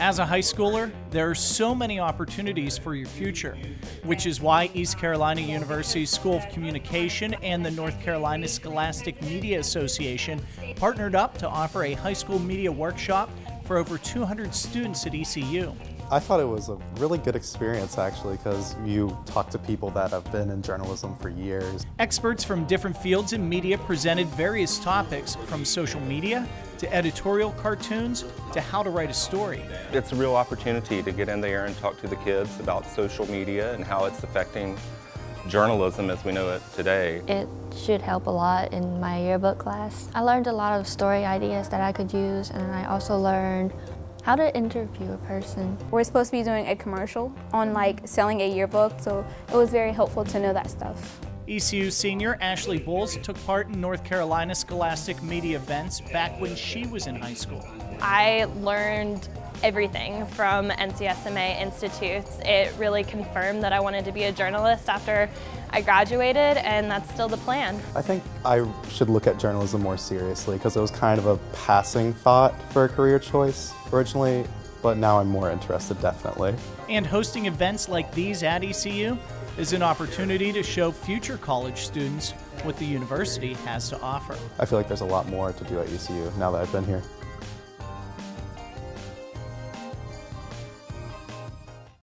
As a high schooler, there are so many opportunities for your future, which is why East Carolina University's School of Communication and the North Carolina Scholastic Media Association partnered up to offer a high school media workshop for over 200 students at ECU. I thought it was a really good experience actually because you talk to people that have been in journalism for years. Experts from different fields in media presented various topics from social media to editorial cartoons to how to write a story. It's a real opportunity to get in there and talk to the kids about social media and how it's affecting journalism as we know it today. It should help a lot in my yearbook class. I learned a lot of story ideas that I could use and I also learned how to interview a person. We're supposed to be doing a commercial on like selling a yearbook, so it was very helpful to know that stuff. ECU senior Ashley Bowles took part in North Carolina Scholastic Media events back when she was in high school. I learned everything from NCSMA Institutes. It really confirmed that I wanted to be a journalist after I graduated and that's still the plan. I think I should look at journalism more seriously because it was kind of a passing thought for a career choice originally, but now I'm more interested definitely. And hosting events like these at ECU is an opportunity to show future college students what the university has to offer. I feel like there's a lot more to do at ECU now that I've been here.